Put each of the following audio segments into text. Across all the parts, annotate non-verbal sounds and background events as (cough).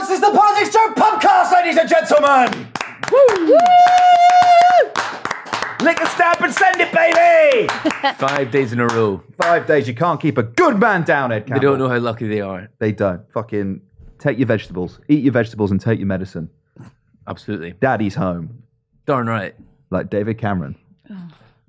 This is the PoliticsJOE podcast, ladies and gentlemen. Woo! Woo! Lick a stamp and send it, baby. (laughs) Five days in a row. Five days. You can't keep a good man down, Ed. They don't know how lucky they are. They don't. Fucking take your vegetables, eat your vegetables, and take your medicine. Absolutely. Daddy's home, Darn right. like David Cameron.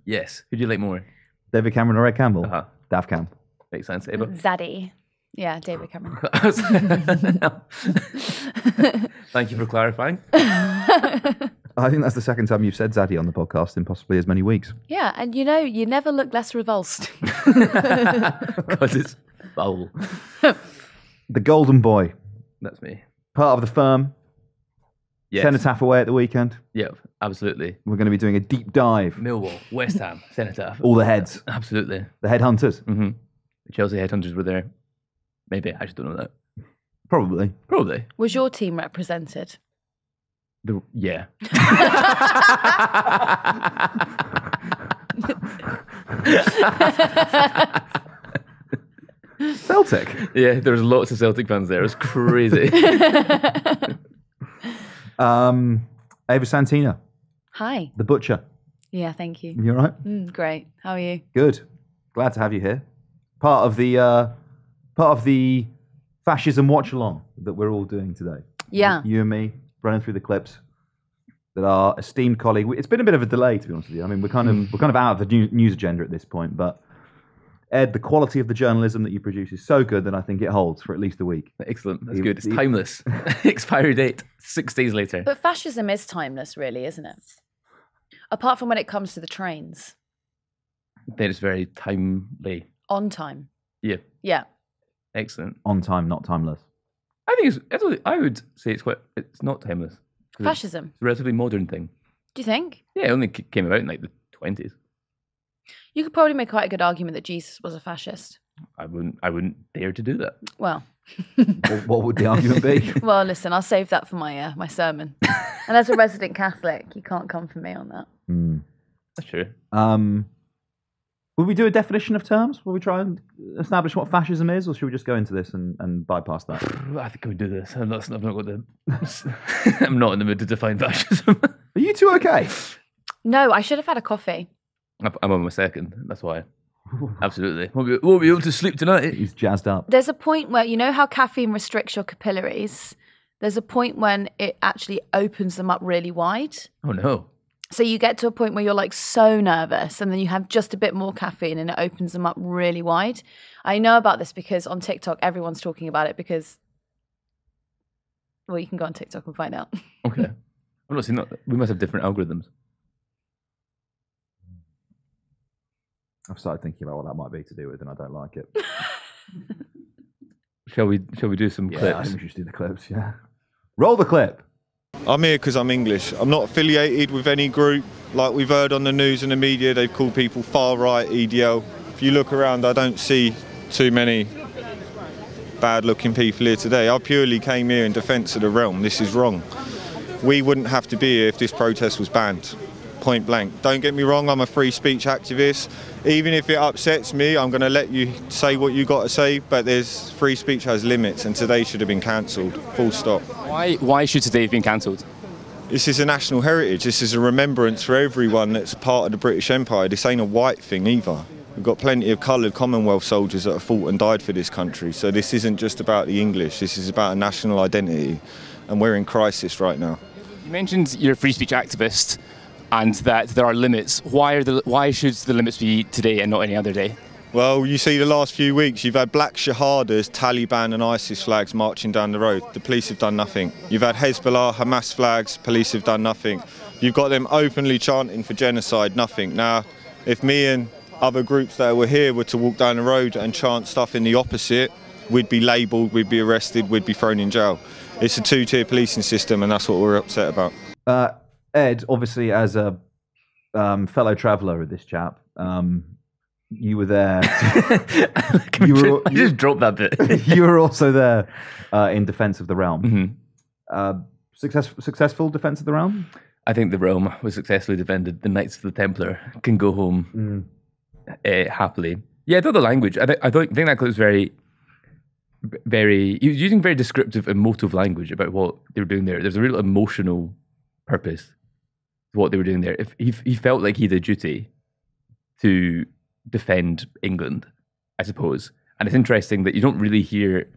Yes. Who'd you like more? David Cameron or Ed Campbell? Uh-huh. Daft Cam. Makes sense. Ava? Zaddy. Yeah, David Cameron. (laughs) (laughs) (laughs) Thank you for clarifying. I think that's the second time you've said Zaddy on the podcast in possibly as many weeks. Yeah, and you know, you never look less revulsed. Because it's foul. The Golden Boy, That's me. part of the firm. Yes. Cenotaph away at the weekend. Yeah, absolutely. We're going to be doing a deep dive. Millwall, West Ham, Cenotaph. All the heads, Absolutely. the headhunters, hmm The Chelsea headhunters were there. Maybe. I just don't know that. probably. Probably. Was your team represented? The, yeah. (laughs) Celtic. yeah, there was lots of Celtic fans there. It was crazy. (laughs) Um, Ava Santina, Hi. the butcher. Yeah, thank you. You all right? Mm, great. How are you? Good. Glad to have you here. Part of the uh, part of the fascism watch along that we're all doing today. Yeah. You and me running through the clips that our esteemed colleague. It's been a bit of a delay, to be honest with you. I mean, we're kind of hmm. we're kind of out of the news agenda at this point, but. Ed, the quality of the journalism that you produce is so good that I think it holds for at least a week. Excellent. That's You- good. It's you- timeless. (laughs) (laughs) Expiry date six days later. But fascism is timeless, really, isn't it? Apart from when it comes to the trains. That is very timely. On time. Yeah. Yeah. Excellent. On time, not timeless. I think it's. actually, I would say it's quite. It's not timeless. 'Cause It's Fascism. a relatively modern thing. Do you think? Yeah, it only c- came about in like the twenties. You could probably make quite a good argument that Jesus was a fascist. I wouldn't. I wouldn't dare to do that. Well, What, what would the argument be? (laughs) well, listen, I'll save that for my uh, my sermon. and as a resident Catholic, you can't come for me on that. Hmm. That's true. Um, will we do a definition of terms? Will we try and establish what fascism is, or should we just go into this and, and bypass that? (sighs) I think we would do this. I'm not. I've not got the. (laughs) I'm not in the mood to define fascism. (laughs) Are you two okay? No, I should have had a coffee. I'm on my second. That's why. Absolutely. Won't be, won't be able to sleep tonight. He's jazzed up. There's a point where you know how caffeine restricts your capillaries. There's a point when it actually opens them up really wide. Oh no. So you get to a point where you're like so nervous, and then you have just a bit more caffeine, and it opens them up really wide. I know about this because on TikTok everyone's talking about it because, well, you can go on TikTok and find out. (laughs) Okay. I've not seen that. We must have different algorithms. I've started thinking about what that might be to do with, and I don't like it. (laughs) Shall we? Shall we do some Yeah, I clips? think we should do the clips. Yeah. Roll the clip. I'm here because I'm English. I'm not affiliated with any group. Like we've heard on the news and the media, they've called people far right, EDL. If you look around, I don't see too many bad looking people here today. I purely came here in defence of the realm. This is wrong. We wouldn't have to be here if this protest was banned. Point blank. Don't get me wrong, I'm a free speech activist. Even if it upsets me, I'm going to let you say what you got to say, but there's free speech has limits and today should have been cancelled. Full stop. Why, why should today have been cancelled? This is a national heritage. This is a remembrance for everyone that's part of the British Empire. This ain't a white thing either. We've got plenty of coloured Commonwealth soldiers that have fought and died for this country. So this isn't just about the English. This is about a national identity, and we're in crisis right now. You mentioned you're a free speech activist and that there are limits. Why, are the, why should the limits be today and not any other day? Well, you see, the last few weeks you've had black shahadas, Taliban, and ISIS flags marching down the road. The police have done nothing. You've had Hezbollah, Hamas flags, police have done nothing. You've got them openly chanting for genocide, nothing. Now, if me and other groups that were here were to walk down the road and chant stuff in the opposite, we'd be labelled, we'd be arrested, we'd be thrown in jail. It's a two-tier policing system, and that's what we're upset about. Uh, Ed, obviously, as a um, fellow traveller of this chap, um, you were there. (laughs) You were- ju- I just dropped that bit. (laughs) you were also there uh, in defence of the realm. Mhm. Uh, success, successful defence of the realm. I think the realm was successfully defended. The Knights of the Templar can go home uh, happily. Yeah, I thought the language. I, th- I thought, think that clip was very very. He was using very descriptive, emotive language about what they were doing there. There's a real emotional purpose what they were doing there. If he he felt like he had a duty to defend England, I suppose. And it's interesting that you don't really hear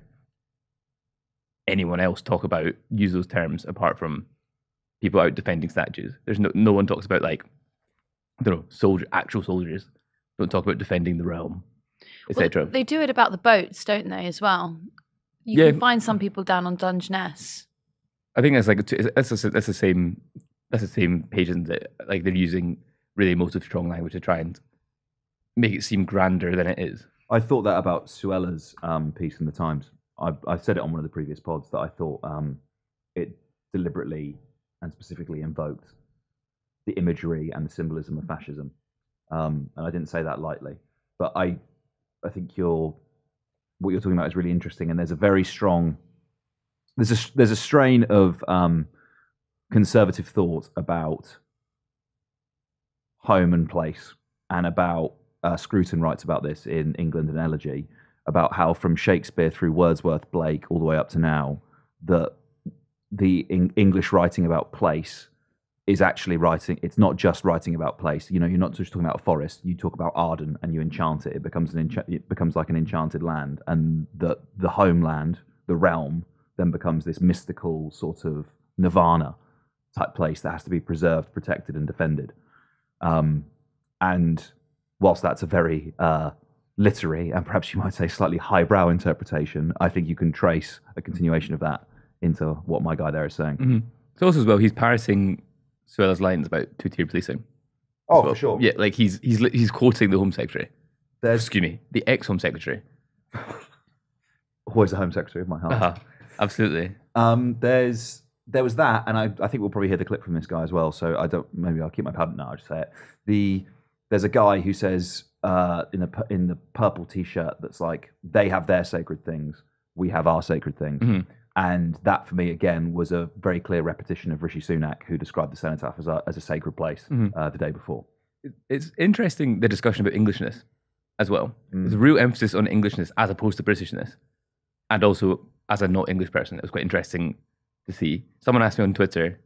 anyone else talk about use those terms apart from people out defending statues. There's no no one talks about like I don't know soldier actual soldiers. Don't talk about defending the realm, Well, etc. they do it about the boats, don't they, as well? You Yeah. can find some people down on Dungeness. I think that's like a that's the that's the same that's the same in that like they're using really emotive, strong language to try and make it seem grander than it is. I thought that about Suella's um, piece in the Times. I, I said it on one of the previous pods that I thought um, it deliberately and specifically invoked the imagery and the symbolism of fascism, um, and I didn't say that lightly. But I, I think you're what you're talking about is really interesting, and there's a very strong there's a there's a strain of um, conservative thought about home and place, and about uh, Scruton writes about this in England: An Elegy about how from Shakespeare through Wordsworth, Blake, all the way up to now, that the Eng- English writing about place is actually writing. It's not just writing about place. You know, you're not just talking about a forest. You talk about Arden and you enchant it. It becomes an encha- it becomes like an enchanted land, and the the homeland, the realm, then becomes this mystical sort of nirvana type place that has to be preserved, protected, and defended. Um, and whilst that's a very uh, literary and perhaps you might say slightly highbrow interpretation, I think you can trace a continuation of that into what my guy there is saying. Mm-hmm. So also as well, he's parsing Suella's lines about two-tier policing. Oh, for sure. Yeah, like he's he's he's quoting the Home Secretary. There's Excuse me, the ex-Home Secretary. (laughs) always the Home Secretary of my heart. Uh-huh. Absolutely. Um, there's there was that, and I, I think we'll probably hear the clip from this guy as well. So I don't maybe I'll keep my powder. No, I'll just say it. The there's a guy who says uh, in the in the purple t-shirt that's like they have their sacred things, we have our sacred things, Mhm. and that for me again was a very clear repetition of Rishi Sunak, who described the cenotaph as a as a sacred place Mhm. uh, the day before. It's interesting the discussion about Englishness as well. Mm. There's a real emphasis on Englishness as opposed to Britishness, and also as a not English person, it was quite interesting to see. Someone asked me on Twitter,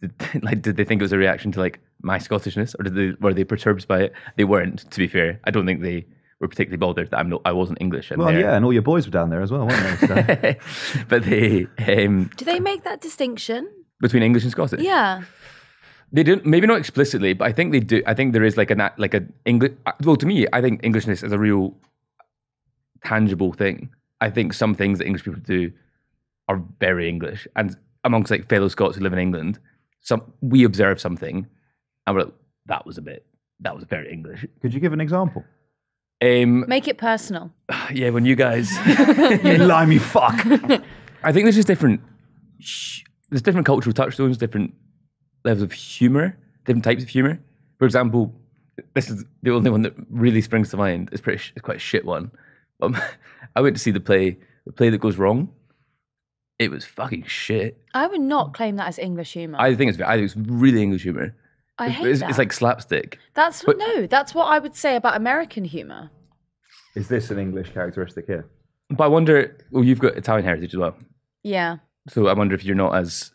did, (laughs) like, did they think it was a reaction to like my Scottishness, or did they were they perturbed by it? They weren't. To be fair, I don't think they were particularly bothered that I'm not, I wasn't English. And Well, they're- yeah, and all your boys were down there as well, weren't they? So. (laughs) but they um, Do they make that distinction? between English and Scottish. Yeah. They didn't, maybe not explicitly, but I think they do. I think there is like an like an English. Well, to me, I think Englishness is a real tangible thing. I think some things that English people do are very English, and amongst like fellow Scots who live in England, some we observe something, and we're like, that was a bit, that was very English. Could you give an example? Um, Make it personal. (sighs) yeah, when you guys, (laughs) you limey fuck. (laughs) I think there's just different. There's different cultural touchstones, different levels of humor, different types of humor. For example, this is the only one that really springs to mind. It's pretty. It's quite a shit one. Um, (laughs) I went to see the play, the play that goes wrong. It was fucking shit. I would not claim that as English humour. I think it's. I think it's really English humor. I It's- hate it's, that. it's like slapstick. that's but- no. That's what I would say about American humour. Is this an English characteristic here? But I wonder. Well, you've got Italian heritage as well, Yeah. so I wonder if you're not as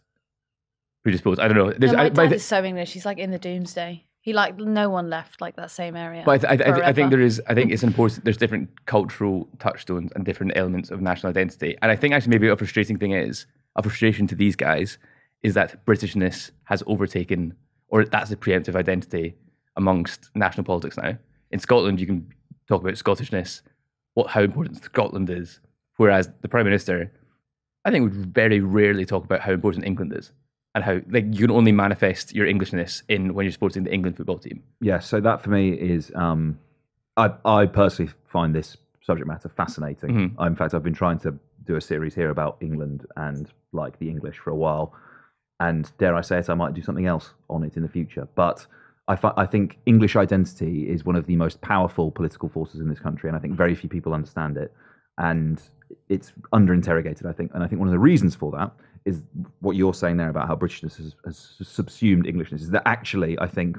predisposed. I don't know. No, my I, but I dad thi- is so English. He's like in the doomsday. He like no one left like that same area. But I, th- I, th- I think there is. I think (laughs) it's important. There's different cultural touchstones and different elements of national identity. And I think actually maybe a frustrating thing is a frustration to these guys is that Britishness has overtaken, or that's the preemptive identity amongst national politics now. In Scotland, you can talk about Scottishness, what how important Scotland is, whereas the Prime Minister, I think, would very rarely talk about how important England is and how like you can only manifest your Englishness in when you're supporting the England football team. Yeah, so that for me is, um, I, I personally find this subject matter fascinating. Mhm. I, in fact, I've been trying to do a series here about England and like the English for a while, and dare I say it, I might do something else on it in the future. But I, fi- I think English identity is one of the most powerful political forces in this country, and I think very few people understand it, and it's under interrogated. I think, and I think one of the reasons for that is what you're saying there about how Britishness has, has subsumed Englishness. Is that actually I think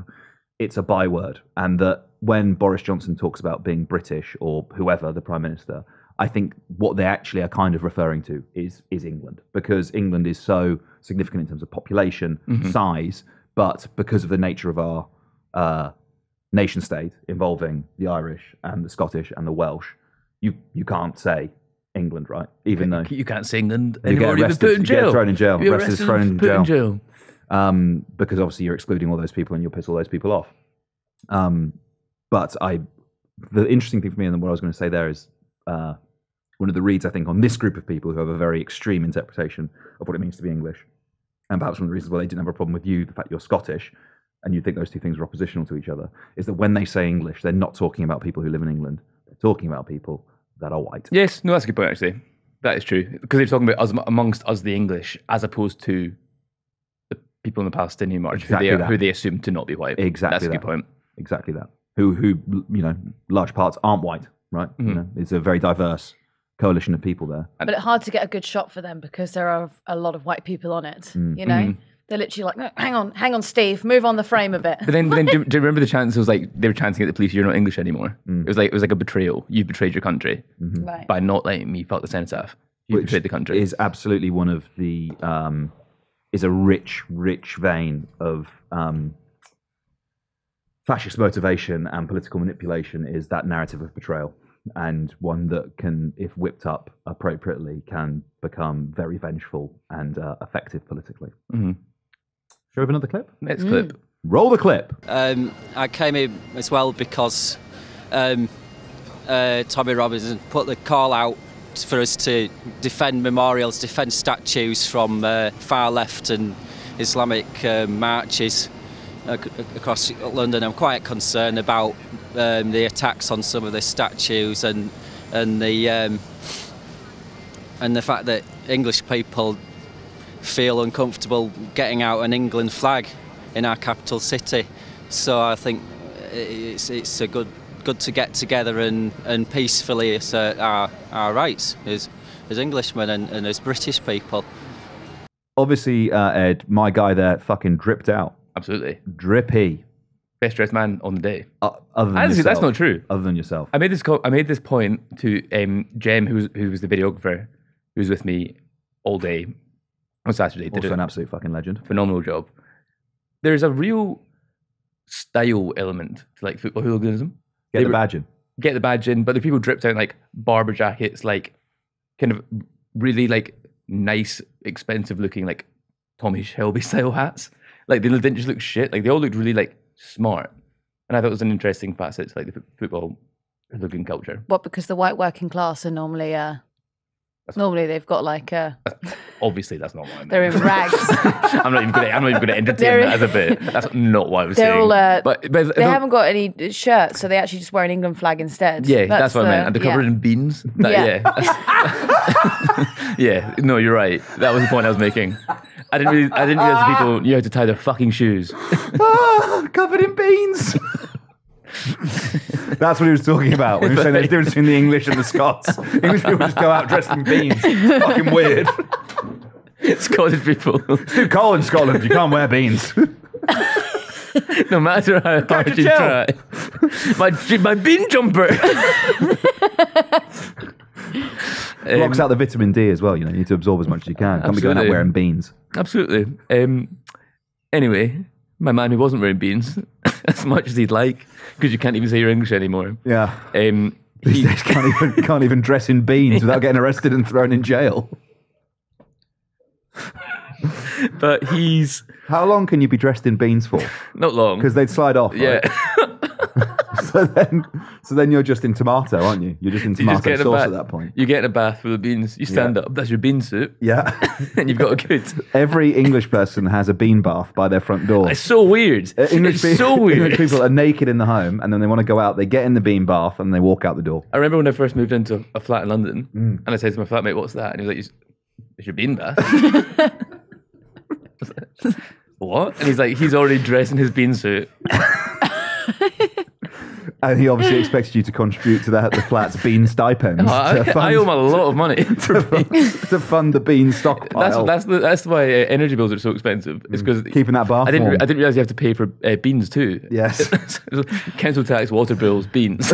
it's a byword, and that when Boris Johnson talks about being British or whoever the prime minister, I think what they actually are kind of referring to is is England because England is so significant in terms of population size, but because of the nature of our uh, nation state involving the Irish and the Scottish and the Welsh, you you can't say England, right? Even though You can't say England You get anymore. You've been arrested- put in you get thrown in jail. You're Arrested, thrown in put in jail. jail. um, because obviously you're excluding all those people and you'll piss all those people off. Um, but I, the interesting thing for me, and what I was going to say there is uh, one of the reads I think on this group of people who have a very extreme interpretation of what it means to be English, and perhaps one of the reasons why they didn't have a problem with you, the fact you're Scottish, and you think those two things are oppositional to each other, is that when they say English, they're not talking about people who live in England. They're talking about people that are white. Yes, no, that's a good point actually. That is true because they're talking about us amongst us, the English, as opposed to the people in the Palestinian march Exactly who, they, who they assume to not be white. Exactly That's a good point. exactly that. Who, who, you know, large parts aren't white, right? You know, it's a very diverse coalition of people there. But it's hard to get a good shot for them because there are a lot of white people on it. Mm. You know, they're literally like, no, hang on, hang on, Steve, move on the frame a bit. But then, but then do, (laughs) do you remember the chance? It was like they were chanting at the police, "You're not English anymore." Mm. It was like it was like a betrayal. You betrayed your country Right. by not letting me fuck the cenotaph. You Which betrayed the country. is absolutely one of the um, is a rich, rich vein of um, fascist motivation and political manipulation. Is that narrative of betrayal, and one that can, if whipped up appropriately, can become very vengeful and uh, effective politically. Mhm. Show we have another clip. Next clip. Roll the clip. Um, I came in as well because um, uh, Tommy Robinson put the call out for us to defend memorials, defend statues from uh, far left and Islamic uh, marches ac- across London. I'm quite concerned about um, the attacks on some of the statues and and the um, and the fact that English people feel uncomfortable getting out an England flag in our capital city. So I think it's it's a good good to get together and, and peacefully assert our, our rights as as Englishmen and, and as British people. Obviously, uh, Ed, my guy there, fucking dripped out, Absolutely. drippy. Best dressed man on the day. Uh, other than Honestly, that's not true. Other than yourself. I made this co- I made this point to um, Jem, who was, who was the videographer, who was with me all day on Saturday. Did Also a an absolute fucking legend. phenomenal job. There's a real style element to like football hooliganism. Get They the badge in. Get the badge in, but the people dripped out in like Barbour jackets, like kind of really like nice, expensive looking like Tommy Shelby (laughs) style hats. Like they didn't just look shit. Like they all looked really like smart. And I thought it was an interesting facet to like the f- football looking culture. What? Because the white working class are normally, uh, normally they've got like, uh, Obviously, that's not what I meant. they're in rags. (laughs) I'm not even going to. I'm not even going to entertain that as a bit. That's not what I was (laughs) They're saying. all, uh, but but they haven't got any shirts, so they actually just wear an England flag instead. Yeah, that's, what I meant. And they're covered yeah. in beans. That, Yeah. yeah. (laughs) yeah. No, you're right. That was the point I was making. I didn't really. I didn't realize people You had to tie their fucking shoes. Ah, covered in beans. (laughs) That's what he was talking about when he was saying there's a difference between the English and the Scots. (laughs) English people just go out dressed in beans. Fucking weird. (laughs) Scottish people, It's too cold in Scotland. You can't wear beans. no matter how hard you try, my my bean jumper. Um, Blocks out the vitamin D as well. You know, you need to absorb as much as you can. Can't be going out Absolutely. wearing beans. Absolutely. Um, anyway, my man who wasn't wearing beans (laughs) as much as he'd like, because you can't even say you're English anymore. Yeah. Um, (laughs) he, can't (laughs) even can't even dress in beans without getting arrested and thrown in jail. but he's How long can you be dressed in beans for? not long. Because they'd slide off. yeah, Right? (laughs) So then, so then you're just in tomato, aren't you? You're just in you tomato just get in a sauce at that point. You get in a bath full of beans. You stand Yeah. up. That's your bean soup. Yeah. (laughs) (laughs) and you've got a good. Every English person has a bean bath by their front door. It's so weird. Uh, English, it's pe- so weird. English people are naked in the home, and then they want to go out. They get in the bean bath and they walk out the door. I remember when I first moved into a flat in London, Mm. and I said to my flatmate, "What's that?" And he was like, "It's your bean bath." what? And he's like, he's already dressed in his bean suit. And he obviously expected you to contribute to the, the flat's bean stipends (laughs) I, to, fund, I owe him a lot of money (laughs) for beans. (laughs) to fund the bean stockpile. That's that's the, that's why uh, energy bills are so expensive. It's because Keeping that bath I didn't warm. I didn't realize you have to pay for uh, beans too. Yes. Council tax, water bills, beans.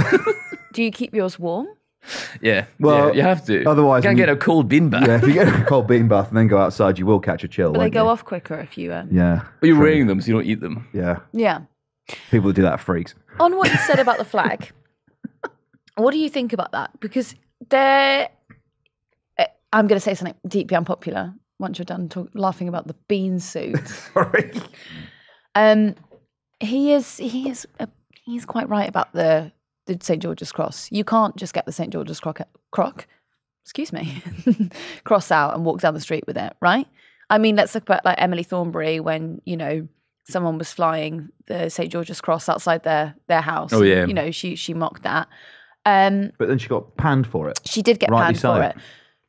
Do you keep yours warm? Yeah. Well, yeah, you have to. otherwise you can't when get a cold bean bath. Yeah, if you get a cold bean bath and then go outside, you will catch a chill. But they go you? off quicker if you. Um, Yeah. But you're true. wearing them, so you don't eat them. Yeah. yeah. People who do that are freaks. On what you said about the flag, what do you think about that? Because there, eh, I'm going to say something deeply unpopular once you're done talk, laughing about the bean suit. (laughs) Sorry. um, he is he is uh, he's quite right about the the St George's Cross. You can't just get the St George's croc, croc excuse me, (laughs) cross out and walk down the street with it, right? I mean, let's look at like Emily Thornberry when you know someone was flying the St George's Cross outside their their house. Oh, yeah. you know she she mocked that. Um, But then she got panned for it. she did get Rightly panned so. for it.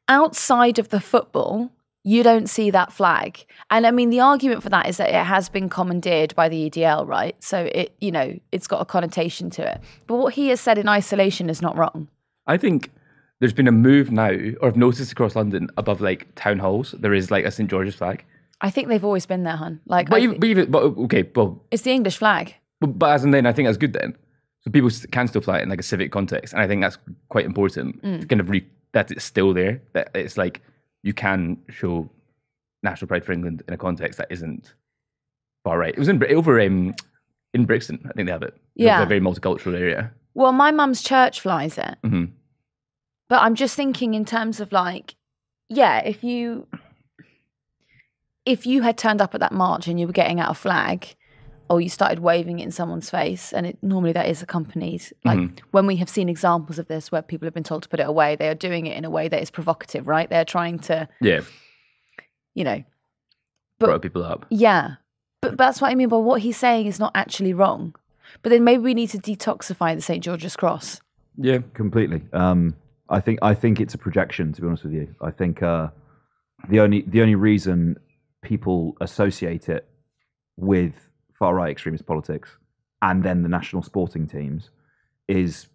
Outside of the football, you don't see that flag. And I mean, the argument for that is that it has been commandeered by the EDL, right? So it, you know, it's got a connotation to it. But what he has said in isolation is not wrong. I think there's been a move now, or I've noticed across London above like town halls, there is like a St George's flag. I think they've always been there, hun. Like, But I even, but even, but okay, well, it's the English flag. but, but as in then, I think that's good then. So people can still fly it in like a civic context, and I think that's quite important Mm. to kind of re- that it's still there. That it's like you can show national pride for England in a context that isn't far right. It was in over um, in Brixton, I think they have it. It's Yeah. a very multicultural area. Well, my mum's church flies it. hmm But I'm just thinking in terms of like, yeah, if you if you had turned up at that march and you were getting out a flag, or you started waving it in someone's face, and it normally that is accompanied. Like when we have seen examples of this where people have been told to put it away, they are doing it in a way that is provocative, right? They're trying to, Yeah, you know, But- brought people up. yeah. But that's what I mean by what he's saying is not actually wrong. But then maybe we need to detoxify the St George's Cross. Yeah, completely. Um, I think I think it's a projection. To be honest with you, I think uh, the only the only reason people associate it with far right extremist politics and then the national sporting teams is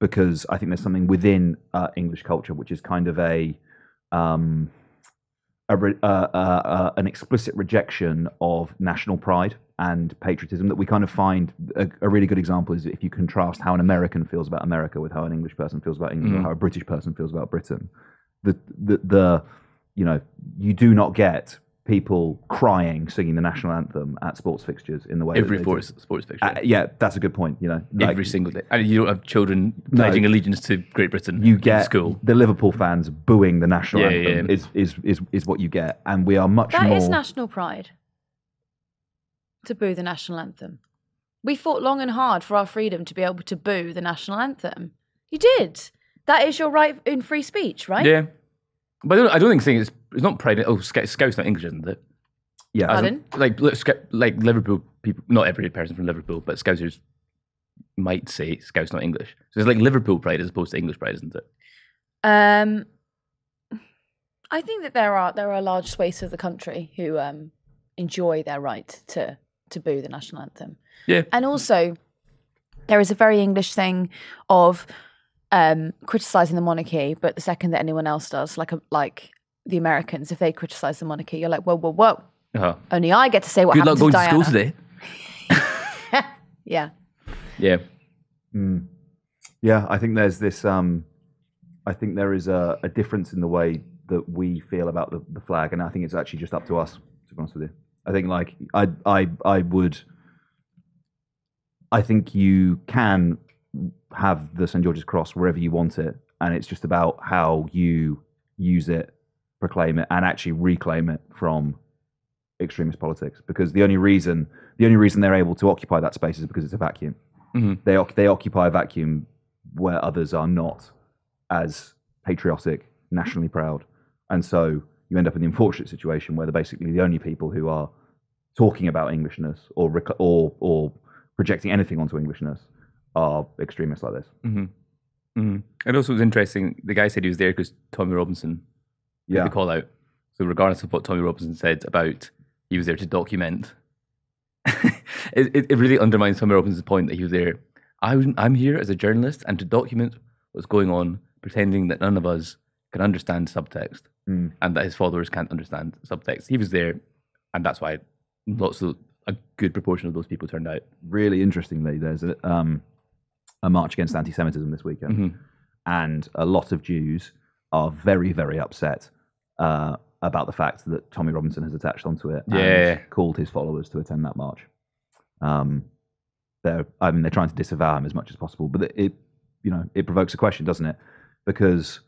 because I think there's something within uh, English culture which is kind of a um, a re- uh, uh, uh, an explicit rejection of national pride and patriotism that we kind of find a, a really good example is if you contrast how an American feels about America with how an English person feels about England or how a British person feels about Britain. The, the the you know you do not get people crying singing the national anthem at sports fixtures in the way that every they do. sports sports fixture. Uh, yeah, that's a good point. You know, like, every single day. And you don't have children No. pledging allegiance to Great Britain you in get school. the Liverpool fans booing the national Yeah, anthem yeah. Is, is is is what you get, and we are much That more. is national pride. To boo the national anthem. We fought long and hard for our freedom to be able to boo the national anthem. You did. That is your right in free speech, right? Yeah. But I don't, I don't think saying it's, it's not pride. Oh, Scout, Scouse not English, isn't it? yeah, As Pardon? in- like, look, Scout- like Liverpool people, not every person from Liverpool, but Scousers might say Scouse not English. So it's like Liverpool pride as opposed to English pride, isn't it? Um, I think that there are there are large swathes of the country who um, enjoy their right to to boo the national anthem. Yeah. And also, there is a very English thing of um, criticizing the monarchy, but the second that anyone else does, like a, like the Americans, if they criticize the monarchy, you're like, whoa, whoa, whoa! Uh-huh. Only I get to say what Good luck going to Diana. school today. (laughs) Yeah. Yeah. Mm. Yeah, I think there's this. Um, I think there is a, a difference in the way that we feel about the, the flag, and I think it's actually just up to us. To be honest with you, I think like I I I would. I think you can have the St George's Cross wherever you want it, and it's just about how you use it, proclaim it, and actually reclaim it from extremist politics. Because the only reason the only reason they're able to occupy that space is because it's a vacuum Mhm. they they occupy a vacuum where others are not as patriotic, nationally proud, and so you end up in the unfortunate situation where they're basically the only people who are talking about Englishness or or or projecting anything onto Englishness are extremists like this. hmm hmm And also, it was interesting. The guy said he was there because Tommy Robinson Yeah, the call out. So, regardless of what Tommy Robinson said about he was there to document, (laughs) it, it, it really undermines Tommy Robinson's point that he was there. I was, I'm here as a journalist and to document what's going on, pretending that none of us can understand subtext Mm. and that his followers can't understand subtext. He was there, and that's why lots of a good proportion of those people turned out. really interestingly, there's a um, a march against anti-Semitism this weekend. Mhm. and a lot of Jews are very, very upset uh, about the fact that Tommy Robinson has attached onto it and Yeah. called his followers to attend that march. Um, they're, I mean, they're trying to disavow him as much as possible, but it, you know, it provokes a question, doesn't it? Because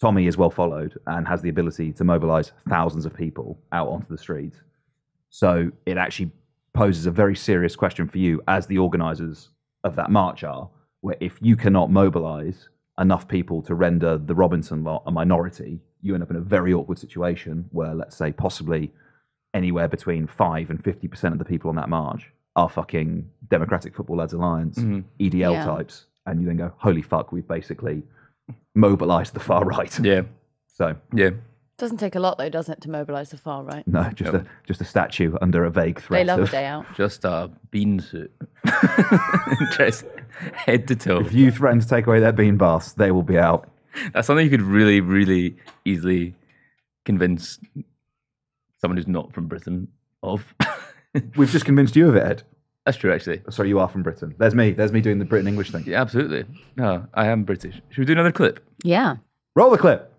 Tommy is well followed and has the ability to mobilize thousands of people out onto the streets. So it actually poses a very serious question for you as the organizers of that march are, where if you cannot mobilize enough people to render the Robinson lot a minority, you end up in a very awkward situation where, let's say, possibly anywhere between 5 and 50% of the people on that march are fucking Democratic Football Lads Alliance, mm-hmm. EDL Yeah. types. And you then go, holy fuck, we've basically mobilized the far right. Yeah, So, yeah. Doesn't take a lot though, does it, to mobilise the far right? no, just, a, just a statue under a vague threat. They love a day out. Just a bean suit. (laughs) (laughs) Just (laughs) head to toe. If you threaten to take away their bean baths, they will be out. That's something you could really, really easily convince someone who's not from Britain of. (laughs) We've just convinced you of it, Ed. That's true, actually. Oh, sorry, you are from Britain. There's me. There's me doing the Britain English thing. Yeah, absolutely. No, I am British. Should we do another clip? Yeah. Roll the clip.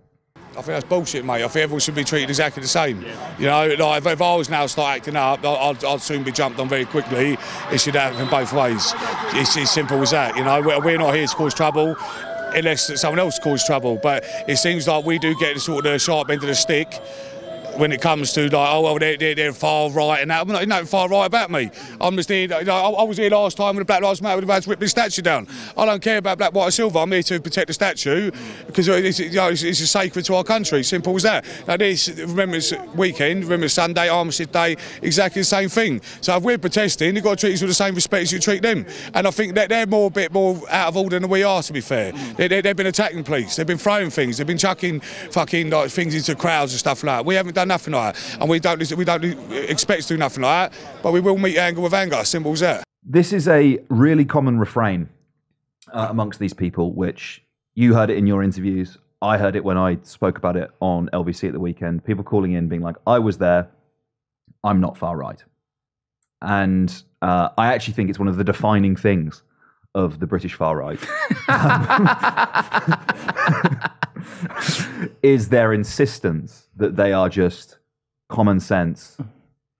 I think that's bullshit, mate. I think everyone should be treated exactly the same. You know, like if, I was now start acting up, I'd, I'd soon be jumped on very quickly. It should happen both ways. It's as simple as that. You know, we're, we're not here to cause trouble. Unless someone else causes trouble, but it seems like we do get the sort of the sharp end of the stick when it comes to like, oh well, they're, they're, they're far right and that. I'm not nothing far right about me. I'm just here. You know, I, I was here last time when the Black Lives Matter had to rip the statue down. I don't care about black, white, or silver. I'm here to protect the statue because it's, you know, it's, it's sacred to our country. Simple as that. Now this Weekend, Remembrance Sunday, Armistice Day, exactly the same thing. So if we're protesting, you've got to treat us with the same respect as you treat them. And I think that they're more a bit more out of order than we are. To be fair, they, they, they've been attacking police. They've been throwing things. They've been chucking fucking like things into crowds and stuff like that. We haven't done nothing like that, and we don't we don't expect to do nothing like that. But we will meet anger with anger. Simple as that. This is a really common refrain uh, amongst these people, which you heard it in your interviews. I heard it when I spoke about it on LBC at the weekend. People calling in, being like, I was there. I'm not far right. And uh, I actually think it's one of the defining things of the British far right. (laughs) (laughs) is their insistence that they are just common sense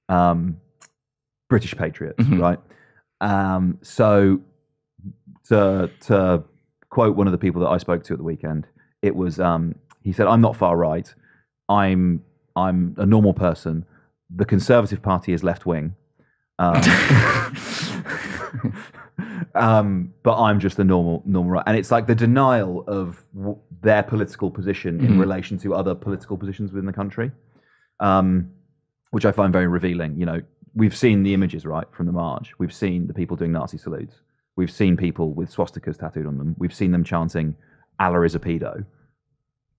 um, British patriots, right? Um, so, to to quote one of the people that I spoke to at the weekend, it was um, he said, "I'm not far right. I'm I'm a normal person. The Conservative Party is left wing." Um, (laughs) (laughs) um, but I'm just the normal, normal right. And it's like the denial of w- their political position in relation to other political positions within the country, um, which I find very revealing. You know, we've seen the images right from the march. We've seen the people doing Nazi salutes. We've seen people with swastikas tattooed on them. We've seen them chanting "Allah is a pedo."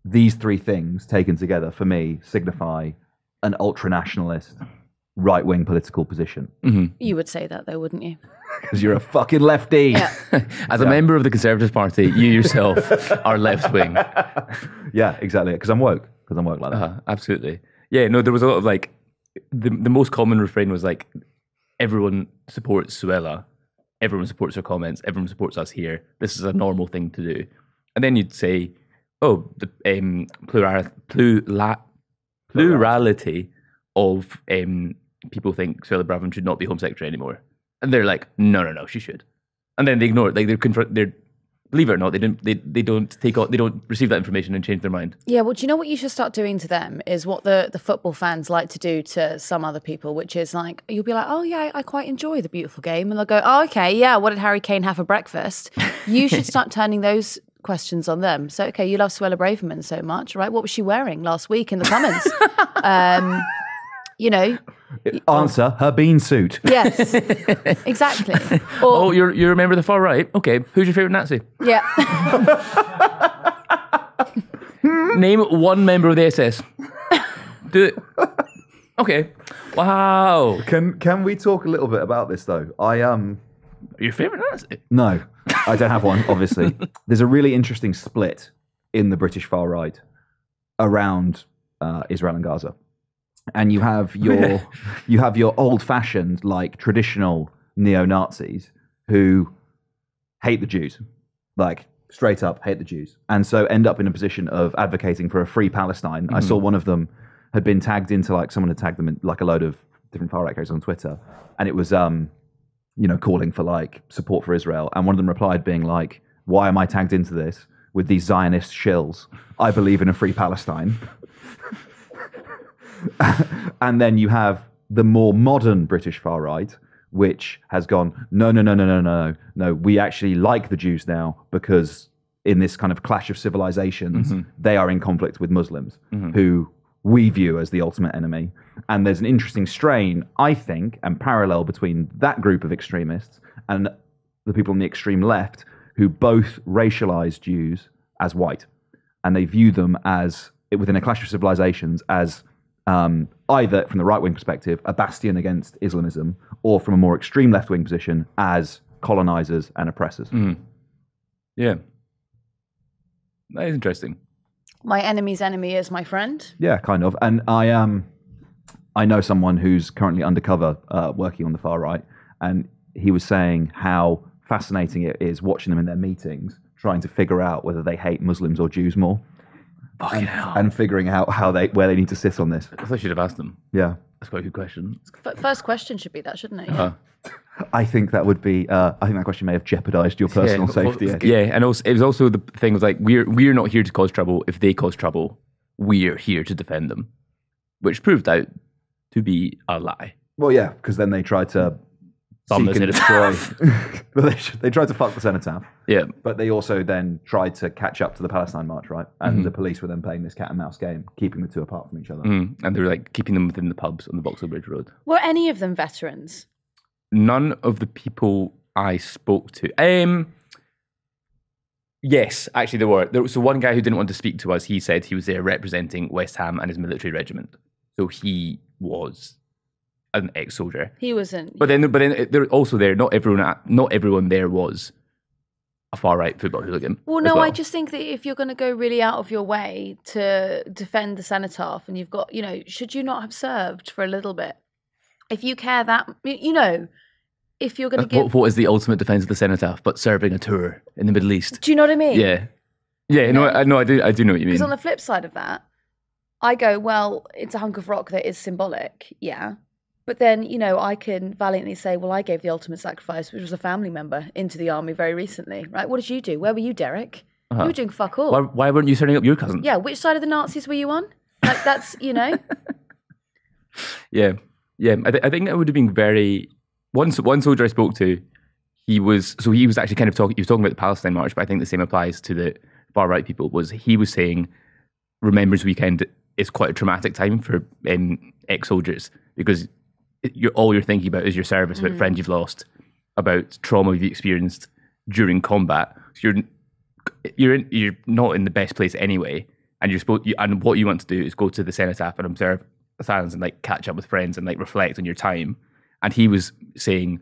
These three things taken together, for me, signify an ultra nationalist, right wing political position. You would say that though, wouldn't you? Because you're a fucking lefty. Yeah. (laughs) As a member of the Conservative Party, you yourself (laughs) are left wing. Yeah, exactly. Because I'm woke. Because I'm woke like that. Uh, absolutely. Yeah, no, there was a lot of like, the, the most common refrain was like, everyone supports Suella, everyone supports her comments, everyone supports us here. This is a normal thing to do. And then you'd say, oh, the um, plural, plura, plurality of um, people think Suella Braverman should not be Home Secretary anymore. And they're like, no, no, no, she should. And then they ignore it. Like they're confront, they're, believe it or not, they didn't, they, they don't take out, they don't receive that information and change their mind. Yeah, well, do you know what you should start doing to them is what the, the football fans like to do to some other people, which is like, you'll be like, oh, yeah, I, I quite enjoy the beautiful game. And they'll go, oh, okay, yeah, what did Harry Kane have for breakfast? You should start (laughs) turning those questions on them. So, okay, you love Suella Braverman so much, right? What was she wearing last week in the comments? (laughs) um, you know, Answer her bean suit. yes, (laughs) exactly. (laughs) Or, Oh, you're, you remember the far right? Okay, who's your favorite Nazi? yeah. (laughs) Name one member of the SS. Do it. Okay. Wow. Can can we talk a little bit about this though? I um Your favorite Nazi? no, I don't have one. Obviously, there's a really interesting split in the British far right around uh, Israel and Gaza, and you have (laughs) your you have your old fashioned like traditional neo Nazis who hate the Jews, like straight up hate the Jews, and so end up in a position of advocating for a free Palestine. I saw one of them had been tagged into like someone had tagged them in like a load of different far right characters on Twitter, and it was um, you know, calling for like support for Israel, and one of them replied being like, "Why am I tagged into this with these Zionist shills? I believe in a free Palestine." (laughs) (laughs) and then you have the more modern British far right, which has gone, no, no, no, no, no, no, no. We actually like the Jews now because in this kind of clash of civilizations, mm-hmm. they are in conflict with Muslims, mm-hmm. who we view as the ultimate enemy. And there's an interesting strain, I think, and parallel between that group of extremists and the people on the extreme left who both racialize Jews as white. And they view them as, within a clash of civilizations, as um, either from the right wing perspective, a bastion against Islamism, or from a more extreme left wing position, as colonizers and oppressors. Yeah. That is interesting. My enemy's enemy is my friend. Yeah, kind of. And I um, I know someone who's currently undercover uh, working on the far right, and he was saying how fascinating it is watching them in their meetings, trying to figure out whether they hate Muslims or Jews more, Fucking and, hell. and figuring out how they where they need to sit on this. I thought I should have asked them. Yeah, That's quite a good question. First question should be that, shouldn't it? Uh, I think that would be. Uh, I think that question may have jeopardized your personal yeah, safety. well, Yeah, and also it was also the thing was like we're we're not here to cause trouble. If they cause trouble, we're here to defend them, which proved out to be a lie. Well, yeah, because then they tried to Bomb seek the and destroy. but they, (laughs) they tried to fuck the cenotaph. Yeah, But they also then tried to catch up to the Palestine march, right? And Mm-hmm. the police were then playing this cat and mouse game, keeping the two apart from each other. mm. and they were like keeping them within the pubs on the Vauxhall Bridge Road. Were any of them veterans? None of the people I spoke to. Um, yes, actually there were. There was the one guy who didn't want to speak to us. He said he was there representing West Ham and his military regiment. So he was an ex-soldier. He wasn't. But then, but then they're also there. Not everyone, not everyone there was a far right football hooligan. Well, no, I just think that if you're going to go really out of your way to defend the cenotaph and you've got, you know, should you not have served for a little bit? If you care that, you know, if you're going to give. what, what is the ultimate defense of the cenotaph? But serving a tour in the Middle East. do you know what I mean? Yeah, yeah. No, I, no, I do. I do know what you mean. Because on the flip side of that, I go, well, it's a hunk of rock that is symbolic, yeah. But then, you know, I can valiantly say, well, I gave the ultimate sacrifice, which was a family member, into the army very recently, right? What did you do? Where were you, Derek? You were doing fuck all. why, why weren't you turning up your cousin? Yeah, which side of the Nazis were you on? Like, that's, you know, (laughs) Yeah, yeah. I, th- I think it would have been very. One one soldier I spoke to, he was so he was actually kind of talking. He was talking about the Palestine March, but I think the same applies to the far right people. Was he was saying, Remembrance Weekend is quite a traumatic time for um, ex soldiers because you're all you're thinking about is your service, about mm-hmm. friends you've lost, about trauma you've experienced during combat. So you're you're in, you're not in the best place anyway, and you're supposed you, and what you want to do is go to the cenotaph and observe silence and like catch up with friends and like reflect on your time. And he was saying,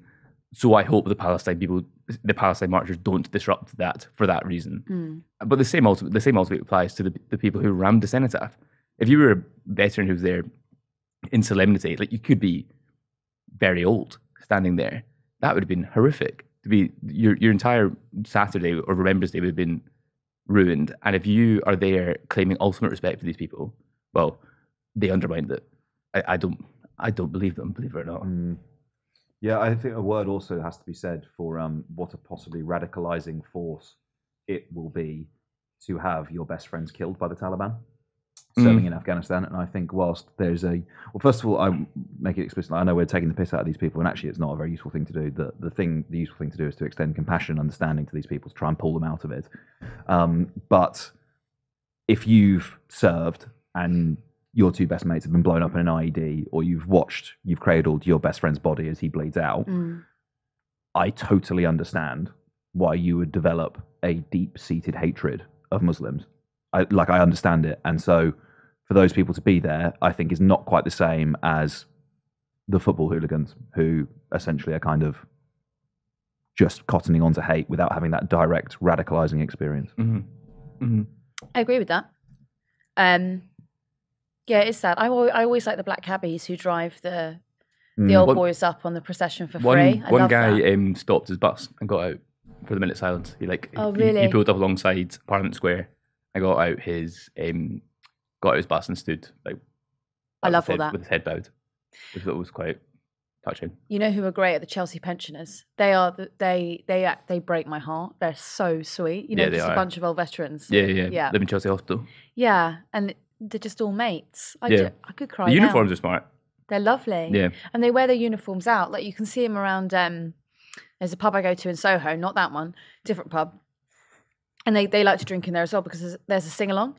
so I hope the Palestine people, the Palestine marchers, don't disrupt that for that reason. Mm. But the same ultimate, the same ultimately applies to the, the people who rammed the cenotaph. If you were a veteran who was there in solemnity, like you could be very old standing there. That would have been horrific. To be your your entire Saturday or Remembrance Day would have been ruined. And if you are there claiming ultimate respect for these people, well, they undermined it. I, I don't I don't believe them, believe it or not. Mm. Yeah, I think a word also has to be said for um, what a possibly radicalizing force it will be to have your best friends killed by the Taliban serving in Afghanistan. And I think whilst there's a well, first of all, I make it explicit. I know we're taking the piss out of these people, and actually, it's not a very useful thing to do. The the thing, the useful thing to do is to extend compassion and understanding to these people to try and pull them out of it. Um, but if you've served and your two best mates have been blown up in an IED, or you've watched, you've cradled your best friend's body as he bleeds out, I totally understand why you would develop a deep-seated hatred of Muslims. I, like I understand it, and so for those people to be there, I think is not quite the same as the football hooligans who essentially are kind of just cottoning on to hate without having that direct radicalizing experience. Mm-hmm. I agree with that. Um, yeah, it's sad. I, I always like the black cabbies who drive the the Mm. old One- boys up on the procession for One free. I one guy um, stopped his bus and got out for the minute silence. He like Oh, he- he, pulled up alongside Parliament Square. I got out his um, got out his bus and stood like I love all head- that. with his head bowed, which was quite touching. You know who are great at the Chelsea pensioners? They are. the- They they act- they break my heart. They're so sweet. You know, Yeah, they just a bunch of old veterans. Yeah, yeah, yeah, Live in Chelsea Hospital. yeah. And they're just all mates. I, Yeah. I could cry. the now. uniforms are smart. They're lovely. Yeah, and they wear their uniforms out. Like you can see them around. Um, there's a pub I go to in Soho, not that one, different pub, and they they like to drink in there as well because there's, there's a sing along.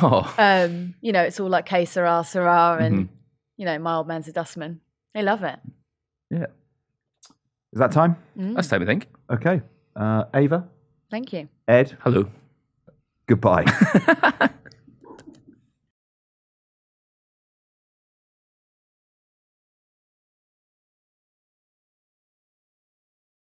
Oh, Um, you know, it's all like Que Sera Sera and Mm-hmm. you know, my old man's a dustman. They love it. Yeah. Is that time? Mm, that's time I think. Okay. Uh, Ava, thank you. Ed, Hello. goodbye. (laughs)